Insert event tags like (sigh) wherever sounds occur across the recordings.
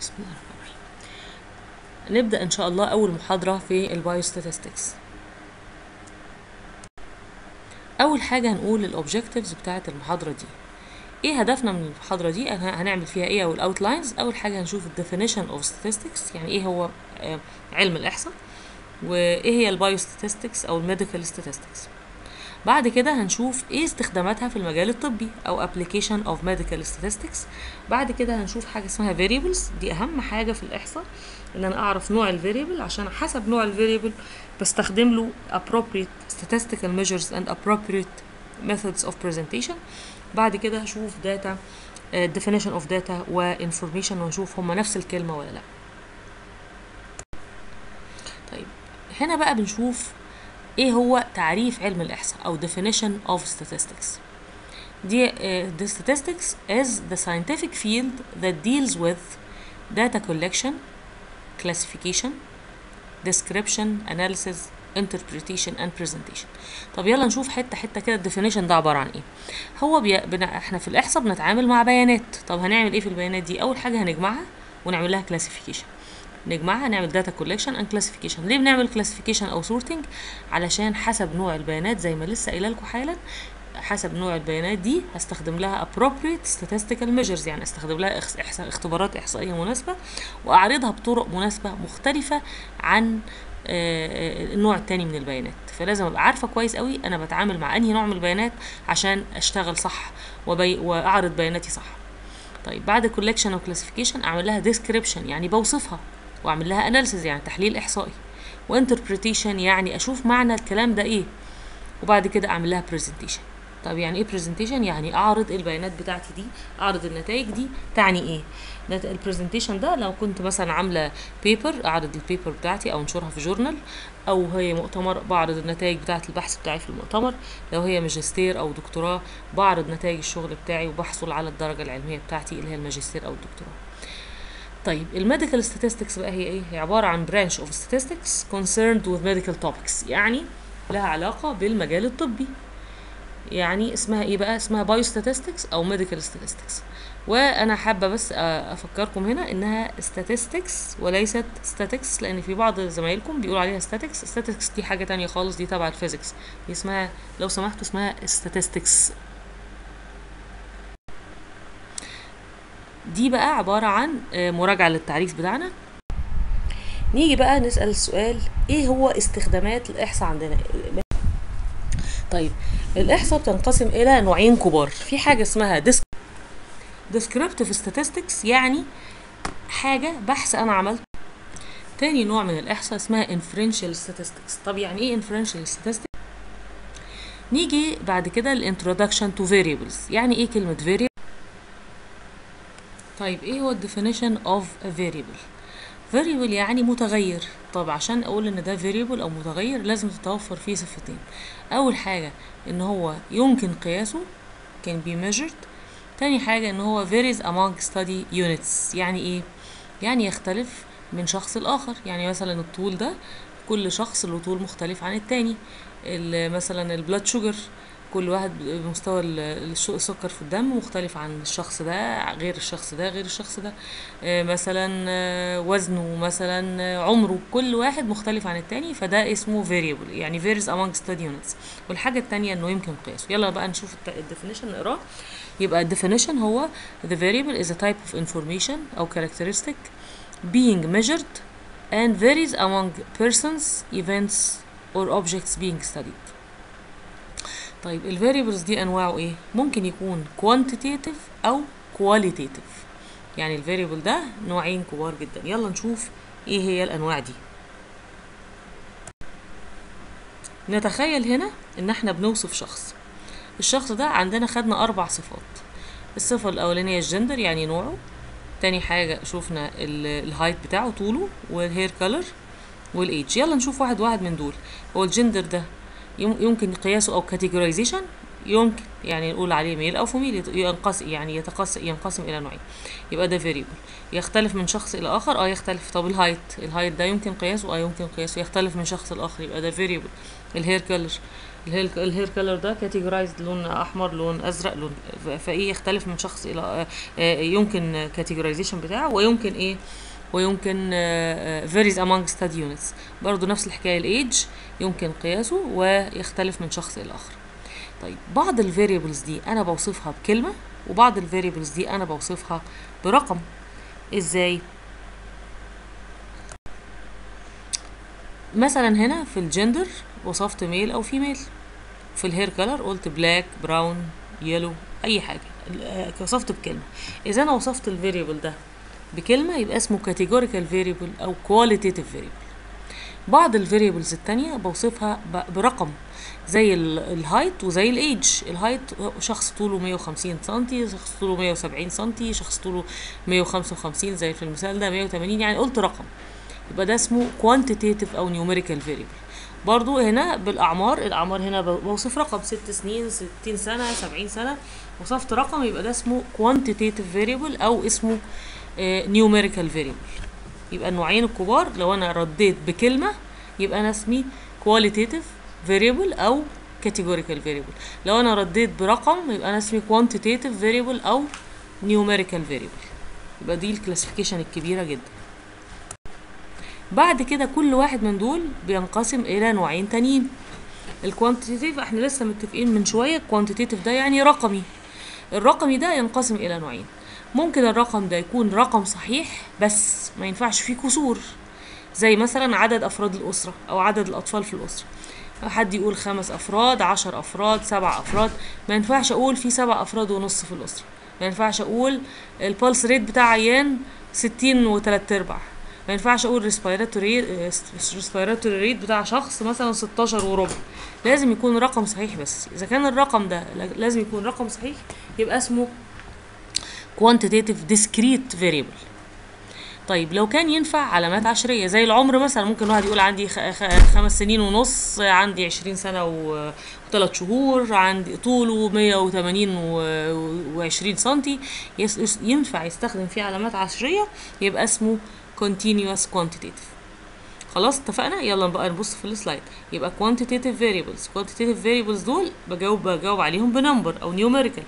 بسم الله الرحمن الرحيم. نبدأ إن شاء الله أول محاضرة في ال biostatistics أول حاجة هنقول ال objectives بتاعة المحاضرة دي. إيه هدفنا من المحاضرة دي؟ هن- هنعمل فيها إيه أو ال outlines أول حاجة هنشوف ال definition of statistics يعني إيه هو آه، علم الإحصاء. وإيه هي ال biostatistics أو ال medical statistics بعد كده هنشوف إيه استخداماتها في المجال الطبي أو application of medical statistics. بعد كده هنشوف حاجة اسمها variables. دي أهم حاجة في الإحصاء إن أنا أعرف نوع ال variable عشان حسب نوع ال variable بستخدم له appropriate statistical measures and appropriate methods of presentation. بعد كده هشوف data uh, definition of data و information ونشوف هما نفس الكلمة ولا لأ. طيب هنا بقى بنشوف إيه هو تعريف علم الإحصاء أو definition of statistics دي uh, the statistics is the scientific field that deals with data collection classification description analysis interpretation and presentation طب يلا نشوف حتة حتة كده ال definition ده عباره عن إيه هو بي... بنا... إحنا في الاحصاء بنتعامل مع بيانات طب هنعمل إيه في البيانات دي اول حاجة هنجمعها ونعمل لها classification نجمعها نعمل data collection and classification ليه بنعمل classification أو sorting علشان حسب نوع البيانات زي ما لسه قايلة لكم حالا حسب نوع البيانات دي هستخدم لها appropriate statistical measures يعني استخدم لها اختبارات إحصائية مناسبة وأعرضها بطرق مناسبة مختلفة عن آه، آه، النوع التاني من البيانات. فلازم أبقى عارفة كويس قوي أنا بتعامل مع أنهي نوع من البيانات عشان أشتغل صح وبي... وأعرض بياناتي صح. طيب بعد collection و classification أعمل لها description يعني بوصفها. واعمل لها analysis يعني تحليل إحصائي. و interpretation يعني أشوف معنى الكلام ده إيه. وبعد كده أعمل لها presentation. طب يعني إيه presentation يعني أعرض البيانات بتاعتي دي أعرض النتائج دي تعني إيه. ال presentation ده لو كنت مثلا عاملة paper أعرض ال paper بتاعتي أو أنشرها في journal أو هي مؤتمر بعرض النتائج بتاعه البحث بتاعي في المؤتمر. لو هي ماجستير أو دكتوراه بعرض نتائج الشغل بتاعي وبحصل على الدرجة العلمية بتاعتي اللي هي الماجستير أو الدكتوراه. طيب ال medical statistics بقى هي إيه؟ هي عبارة عن branch of statistics concerned with medical topics يعني لها علاقة بالمجال الطبي. يعني اسمها إيه بقى؟ اسمها biostatistics أو medical statistics. وأنا حابة بس أفكركم هنا إنها statistics وليست statics لأن في بعض زمايلكم بيقولوا عليها statics. statics دي حاجة تانية خالص دي تبع ال physics دي اسمها لو سمحتوا اسمها statistics. دي بقى عبارة عن آه، مراجعة للتعريف بتاعنا. نيجي بقى نسأل السؤال إيه هو استخدامات الإحصاء عندنا؟ طيب الإحصاء بتنقسم إلى نوعين كبار. في حاجة اسمها descriptive statistics يعني حاجة بحث أنا عملته. تاني نوع من الإحصاء اسمها inferential statistics. طب يعني إيه inferential statistics؟ نيجي بعد كده introduction to variables. يعني إيه كلمة variable؟ طيب إيه هو definition of a variable؟ variable يعني متغير. طب عشان أقول إن ده variable أو متغير لازم تتوفر فيه صفتين. أول حاجة إن هو يمكن قياسه can be measured. تاني حاجة إن هو varies among study units. يعني إيه؟ يعني يختلف من شخص لآخر. يعني مثلا الطول ده كل شخص له طول مختلف عن التاني. ال- مثلا البلاد شوجر كل واحد الش- السكر في الدم مختلف عن الشخص ده غير الشخص ده غير الشخص ده. آه، مثلا آه، وزنه مثلا آه، عمره كل واحد مختلف عن التاني فده اسمه variable يعني varies among study units. والحاجة التانية إنه يمكن قياسه يلا بقى نشوف ال definition نقراه. يبقى الديفينيشن هو the variable is a type of information أو characteristic being measured and varies among persons events or objects being studied. طيب ال variables دي أنواعه إيه؟ ممكن يكون quantitative أو qualitative. يعني ال variable ده نوعين كبار جدا. يلا نشوف إيه هي الأنواع دي. نتخيل هنا إن إحنا بنوصف شخص. الشخص ده عندنا خدنا أربع صفات. الصفة الأولانية الجندر يعني نوعه. تاني حاجة شوفنا ال height بتاعه طوله وال hair color وال age يلا نشوف واحد واحد من دول. هو الجندر ده يمكن قياسه أو categorization يمكن يعني نقول عليه male أو female يت- ينقسم يعني يتقسم ينقسم إلى نوعين. يبقى ده variable يختلف من شخص إلى آخر آه يختلف. طب ال height ال height ده يمكن قياسه؟ آه يمكن قياسه. يختلف من شخص لآخر يبقى ده variable ال hair color ال hair color ده categorized لون أحمر لون أزرق لون فإيه يختلف من شخص إلى آه، آه، يمكن categorization بتاعه ويمكن إيه؟ ويمكن آه، آه، varies among study units. برضو نفس الحكاية الايدج يمكن قياسه ويختلف من شخص إلى آخر. طيب بعض ال variables دي أنا بوصفها بكلمة وبعض ال variables دي أنا بوصفها برقم. إزاي؟ مثلا هنا في الجندر وصفت male أو female في ال hair color قلت black brown yellow أي حاجة. ال- آه، وصفت بكلمة. إذا أنا وصفت ال variable ده بكلمة يبقى اسمه categorical variable أو qualitative variable. بعض ال variables التانية بوصفها برقم زي ال height وزي ال age ال height شخص طوله 150 سنتي شخص طوله 170 سنتي شخص طوله 155 زي في المثال ده 180 يعني قلت رقم. يبقى ده اسمه quantitative أو numerical variable. برضو هنا بالأعمار الأعمار هنا بوصف رقم. ست سنين 60 سنة 70 سنة وصفت رقم يبقى ده اسمه quantitative variable أو اسمه آه، numerical variable يبقى النوعين الكبار لو أنا رديت بكلمة يبقى أنا اسمي qualitative variable أو categorical variable. لو أنا رديت برقم يبقى أنا اسمي quantitative variable أو numerical variable. يبقى دي ال classification الكبيرة جدا. بعد كده كل واحد من دول بينقسم إلى نوعين تانيين. ال quantitative إحنا لسه متفقين من شوية ال quantitative ده يعني رقمي. الرقمي ده ينقسم إلى نوعين. ممكن الرقم ده يكون رقم صحيح بس ما ينفعش فيه كسور زي مثلا عدد أفراد الأسرة أو عدد الأطفال في الأسرة. حد يقول خمس أفراد عشر أفراد سبع أفراد ما ينفعش أقول في سبع أفراد ونص في الأسرة. ما ينفعش أقول ال pulse rate بتاع عيان ستين وتلات أرباع. ما ينفعش أقول respiratory rate بتاع شخص مثلا 16 وربع. لازم يكون رقم صحيح بس. إذا كان الرقم ده لازم يكون رقم صحيح يبقى اسمه quantitative discrete variable. طيب لو كان ينفع علامات عشرية زي العمر مثلا ممكن واحد يقول عندي خمس سنين ونص عندي عشرين سنة وثلاث شهور عندي طوله مية وتمانين وعشرين سنتي ينفع يستخدم فيه علامات عشرية يبقى اسمه continuous quantitative. خلاص اتفقنا؟ يلا بقى نبص في ال slide. يبقى quantitative variables. quantitative variables دول بجاوب بجاوب عليهم ب number أو numerical.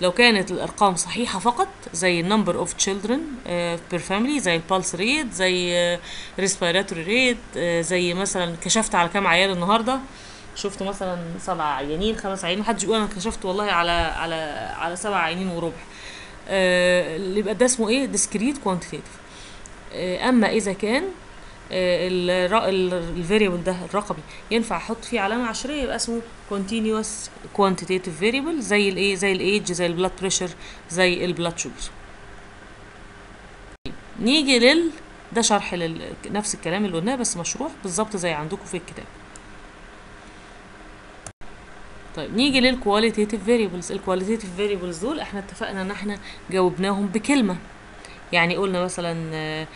لو كانت الأرقام صحيحة فقط زي of children uh, per family زي ال pulse rate زي uh, respiratory rate uh, زي مثلا كشفت على كام عيان النهارده. شفت مثلا سبع عيانين خمس عيانين محدش يقول أنا كشفت والله على على على سبع عيانين وربع. آه يبقى ده اسمه إيه؟ quantitative. آه، أما إذا كان ال variable ده الرقمي ينفع أحط فيه علامة عشرية يبقى اسمه continuous quantitative variable زي الايه زي الايدج زي ال blood pressure زي ال blood sugar نيجي لل ده شرح لل... نفس الكلام اللي قلناه بس مشروح بالظبط زي عندكم في الكتاب. طيب نيجي لل qualitative variables ال qualitative variables دول إحنا اتفقنا ان إحنا جاوبناهم بكلمة. يعني قلنا مثلا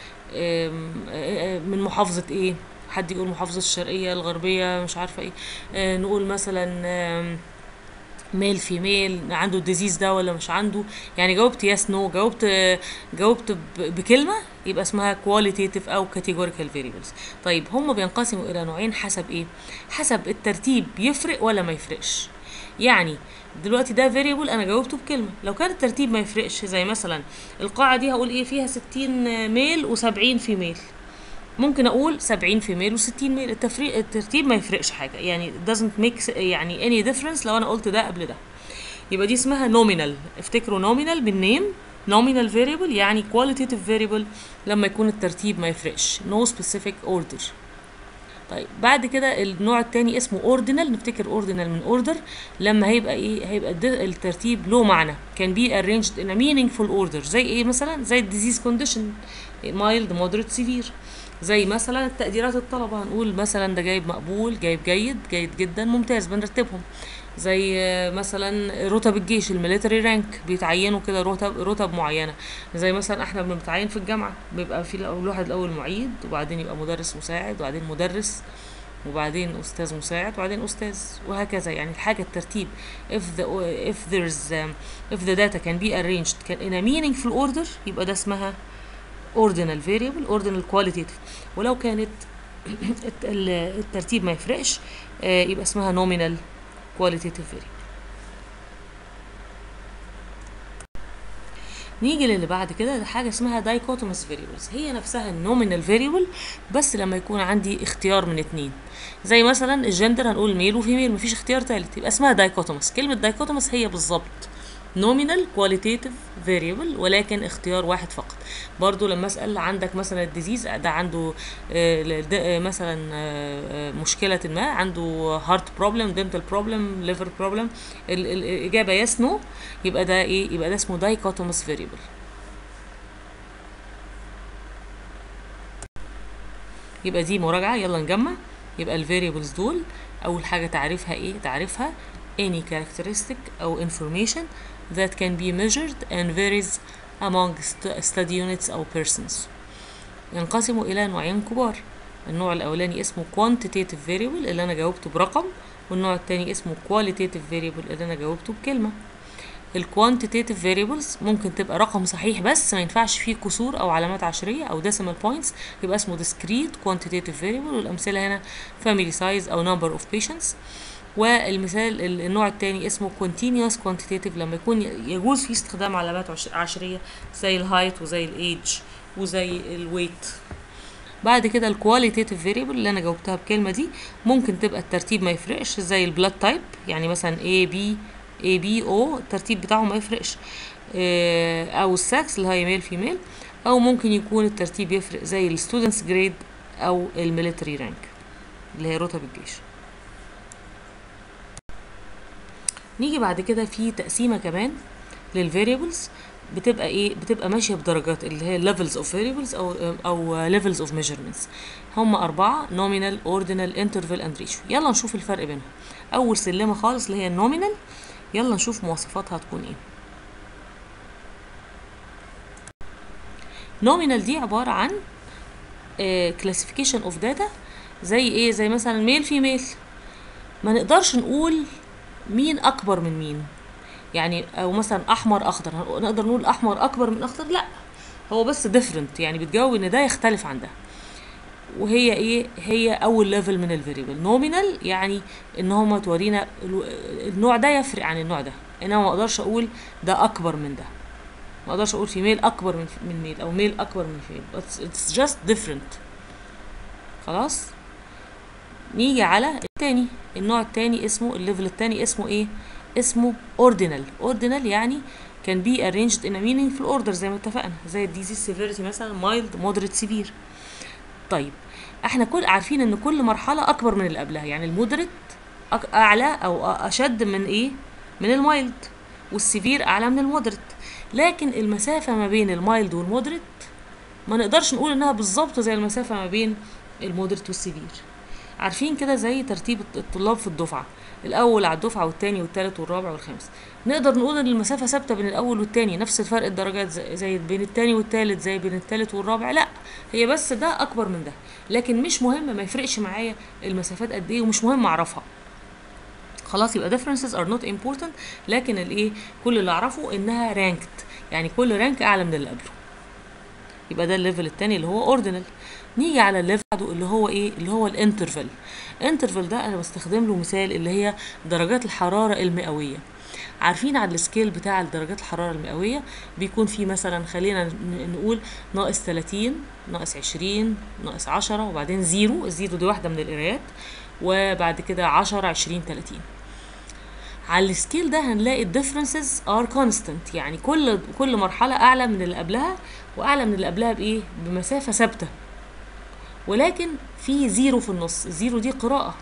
من محافظة إيه؟ حد يقول محافظة الشرقية الغربية مش عارفة إيه. آه، نقول مثلا male female عنده ال disease ده ولا مش عنده. يعني جاوبت yes no جاوبت جاوبت ب- بكلمة يبقى اسمها qualitative أو categorical variables. طيب هم بينقسموا إلى نوعين حسب إيه؟ حسب الترتيب يفرق ولا ما يفرقش. يعني دلوقتي ده variable أنا جاوبته بكلمة. لو كان الترتيب ما يفرقش زي مثلا القاعة دي هقول إيه؟ فيها 60 male و70 female ممكن أقول 70 female و60 male. التفريق الترتيب ما يفرقش حاجة. يعني doesn't make يعني any difference لو أنا قلت ده قبل ده. يبقى دي اسمها nominal. افتكروا nominal بال name nominal variable يعني qualitative variable لما يكون الترتيب ما يفرقش. No specific order. طيب بعد كده النوع التاني اسمه ordinal نفتكر ordinal من order لما هيبقى إيه؟ هيبقى الترتيب له معنى. can be arranged in a meaningful زي إيه مثلا؟ زي ال disease condition mild moderate severe. زي مثلا التقديرات الطلبة. هنقول مثلا ده جايب مقبول جايب جيد جيد جدا ممتاز بنرتبهم. زي مثلا رتب الجيش ال military rank بيتعينوا كده رتب رتب معينة. زي مثلا إحنا بنتعين في الجامعة بيبقى في الأول واحد الأول معيد وبعدين يبقى مدرس مساعد وبعدين مدرس وبعدين أستاذ مساعد وبعدين أستاذ وهكذا. يعني الحاجة الترتيب. If the if there's if the data can be arranged can in a meaningful order يبقى ده اسمها ordinal variable ordinal qualitative. ولو كانت الت- (coughs) ال- الترتيب ما يفرقش آه، يبقى اسمها nominal variable نيجي للي بعد كده ده حاجة اسمها dichotomous variables. هي نفسها nominal variable بس لما يكون عندي اختيار من اتنين. زي مثلا الجندر هنقول male و female مفيش اختيار تالت يبقى اسمها dichotomous. كلمة dichotomous هي بالظبط nominal qualitative variable ولكن اختيار واحد فقط. برضو لما أسأل عندك مثلا ال disease ده عنده آه، ده- آه، مثلا آه، آه، مشكلة ما عنده heart problem dental problem liver problem الاجابه yes no يبقى ده إيه؟ يبقى ده اسمه dichotomous variable. يبقى دي مراجعة يلا نجمع. يبقى الفاريبلز دول أول حاجة تعريفها إيه؟ تعريفها any characteristic أو information. That can be measured and varies among st- study units أو persons ينقسم إلى نوعين كبار النوع الأولاني اسمه quantitative variable اللي أنا جاوبته برقم والنوع التاني اسمه qualitative variable اللي أنا جاوبته بكلمة ال quantitative variables ممكن تبقى رقم صحيح بس ما ينفعش فيه كسور أو علامات عشرية أو decimal points يبقى اسمه discrete quantitative variable والأمثلة هنا family size أو number of patients والمثال ال- النوع التاني اسمه continuous quantitative لما يكون يجوز فيه استخدام علامات عش- عشرية زي ال height وزي ال age وزي ال weight بعد كده ال qualitative variable اللي أنا جاوبتها بكلمة دي ممكن تبقى الترتيب ما يفرقش زي ال blood type يعني مثلا A B AB O الترتيب بتاعهم ما يفرقش. آه، أو السكس اللي هي male female أو ممكن يكون الترتيب يفرق زي ال students grade أو ال military rank اللي هي رتب الجيش. نيجي بعد كده في تقسيمة كمان لل variables بتبقى إيه؟ بتبقى ماشية بدرجات اللي هي levels of variables أو أو levels of measurements. هم أربعة nominal ordinal interval and ratio. يلا نشوف الفرق بينهم. أول سلمة خالص اللي هي ال nominal يلا نشوف مواصفاتها هتكون إيه. nominal دي عبارة عن classification of data. زي إيه؟ زي مثلا male female ما نقدرش نقول مين أكبر من مين؟ يعني أو مثلا أحمر أخضر. نقدر نقول أحمر أكبر من أخضر؟ لا. هو بس different. يعني بتجاوب إن ده يختلف عن ده. وهي إيه؟ هي أول level من ال variable nominal يعني إن هما تورينا النوع ده يفرق عن النوع ده. انما ما أقدرش أقول ده أكبر من ده. ما أقدرش أقول female أكبر من male أو male أكبر من female it's just different. خلاص؟ نيجي على التاني النوع التاني اسمه ال level التاني اسمه إيه؟ اسمه ordinal. ordinal يعني can be arranged in a meaningful order زي ما اتفقنا زي ال disease severity مثلا mild moderate severe. طيب إحنا كل عارفين إن كل مرحلة أكبر من اللي قبلها يعني ال moderate أعلى أو أشد من إيه؟ من ال mild وال severe أعلى من ال moderate لكن المسافة ما بين ال mild وال moderate ما نقدرش نقول إنها بالظبط زي المسافة ما بين ال moderate وال severe عارفين كده زي ترتيب الط- الطلاب في الدفعة الأول على الدفعة والتاني والتالت والرابع والخامس. نقدر نقول إن المسافة ثابتة بين الأول والتاني نفس فرق الدرجات زي, بين التاني والتالت زي بين التالت والرابع. لا هي بس ده أكبر من ده لكن مش مهم ما يفرقش معايا المسافات قد إيه ومش مهم أعرفها. خلاص يبقى differences are not important لكن الإيه كل اللي أعرفه إنها ranked يعني كل rank أعلى من اللي قبله. يبقى ده ال level التاني اللي هو ordinal نيجي على ال level بعده اللي هو إيه؟ اللي هو ال interval. interval ده أنا بستخدم له مثال اللي هي درجات الحرارة المئوية. عارفين على ال scale بتاع درجات الحرارة المئوية؟ بيكون في مثلا خلينا نقول ناقص 30 ناقص 20 ناقص 10 وبعدين zero. ال zero دي واحدة من القرايات. وبعد كده 10 20 30 على ال scale ده هنلاقي ال differences are constant يعني كل كل مرحلة أعلى من اللي قبلها وأعلى من اللي قبلها بإيه؟ بمسافة ثابتة. ولكن في zero في النص. ال zero دي قراءة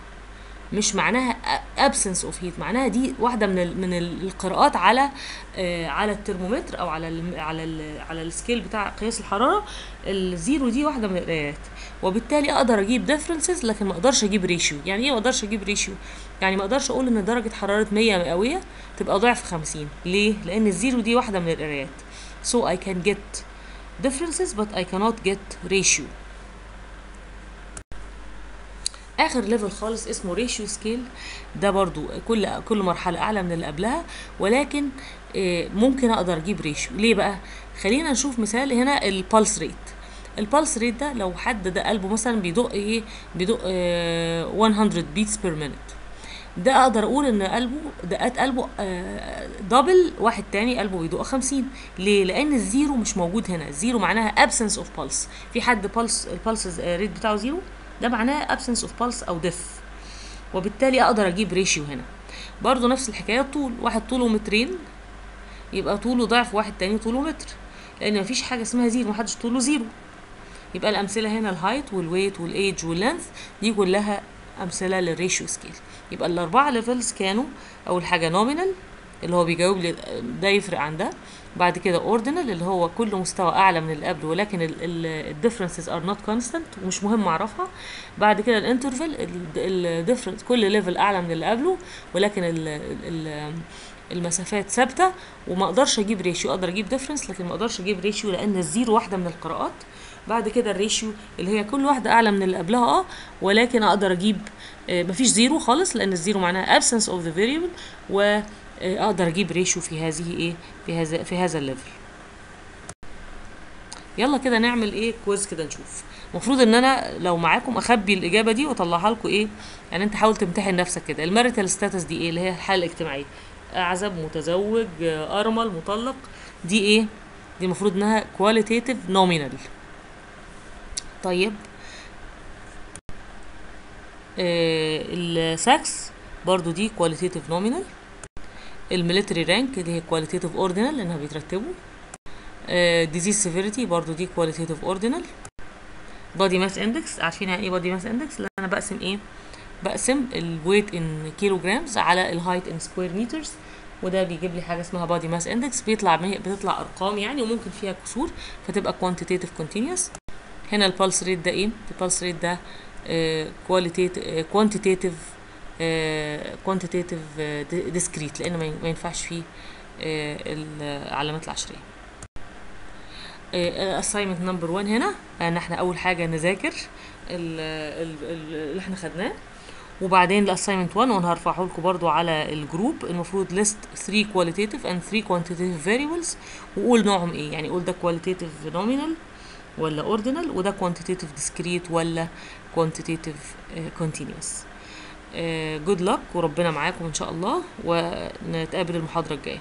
مش معناها absence of heat معناها دي واحدة من ال من ال- القراءات على آه على الترمومتر أو على ال على ال على ال scale بتاع قياس الحرارة. ال zero دي واحدة من القرايات وبالتالي أقدر أجيب differences لكن ما أقدرش أجيب ratio يعني إيه ما أقدرش أجيب ratio يعني ما أقدرش أقول إن درجة حرارة 100 مئوية تبقى ضعف 50 ليه؟ لأن ال zero دي واحدة من القرايات so I can get differences but I cannot get ratio. آخر level خالص اسمه ratio scale ده برضو كل كل مرحلة أعلى من اللي قبلها. ولكن آه، ممكن أقدر أجيب ratio ليه بقى؟ خلينا نشوف مثال هنا ال pulse rate ال pulse rate ده لو حد ده قلبه مثلا بيدق إيه؟ بيدق آه 100 beats per minute ده أقدر أقول إن قلبه دقات قلبه double واحد تاني قلبه بيدق 50 ليه؟ لأن ال zero مش موجود هنا. ال zero معناها absence of pulse. في حد pulse ال pulse rate بتاعه zero؟ ده معناه absence of pulse أو death. وبالتالي أقدر أجيب ratio هنا. برضو نفس الحكاية الطول واحد طوله مترين يبقى طوله ضعف واحد تاني طوله متر لأن مفيش حاجة اسمها zero محدش طوله زيرو يبقى الأمثلة هنا الهايت والويت والايج واللينث دي كلها أمثلة لل ratio scale يبقى الأربعة levels كانوا اول حاجة nominal اللي هو بيجاوب لي ده يفرق عن ده. بعد كده ordinal اللي هو كل مستوى أعلى من اللي قبله ولكن ال differences are not constant ومش مهم أعرفها. بعد كده ال interval ال difference كل level أعلى من اللي قبله ولكن ال ال المسافات ثابتة. وما أقدرش أجيب ratio أقدر أجيب difference لكن ما أقدرش أجيب ratio لأن ال zero واحدة من القراءات. بعد كده ال ratio اللي هي كل واحدة أعلى من اللي قبلها آه ولكن أقدر أجيب آه مفيش zero خالص لأن ال zero معناها absence of the variable واقدر أجيب ratio في هذه إيه في هذا في هذا ال level. يلا كده نعمل إيه quiz كده نشوف. المفروض ان أنا لو معاكم اخبي الاجابة دي واطلعها لكم إيه يعني انت حاول تمتحن نفسك كده. ال marital status دي إيه اللي هي الحالة الاجتماعية. أعزب متزوج أرمل مطلق. دي إيه دي المفروض انها qualitative nominal طيب. آه السكس برضو دي qualitative nominal ال military rank اللي هي qualitative ordinal لانها بيترتبوا disease severity برضو دي qualitative ordinal body mass index عارفين يعني إيه body mass index اللي أنا بقسم إيه؟ بقسم ال weight in kilograms على ال height in square meters وده بيجيب لي حاجة اسمها body mass index بيطلع بتطلع أرقام يعني وممكن فيها كسور فتبقى quantitative continuous هنا ال pulse rate ده إيه؟ ال pulse rate ده qualitative quantitative quantitative discrete لأن ما ينفعش فيه العلامات العشرية. assignment number 1 هنا إن إحنا أول حاجة نذاكر اللي إحنا خدناه. وبعدين ال assignment 1 وأنا هرفعه لكم برضو على ال group المفروض list 3 qualitative and 3 quantitative variables. وقول نوعهم إيه يعني قول ده qualitative nominal ولا ordinal وده quantitative discrete ولا quantitative uh, uh, good luck وربنا معاكم إن شاء الله ونتقابل المحاضرة الجاية.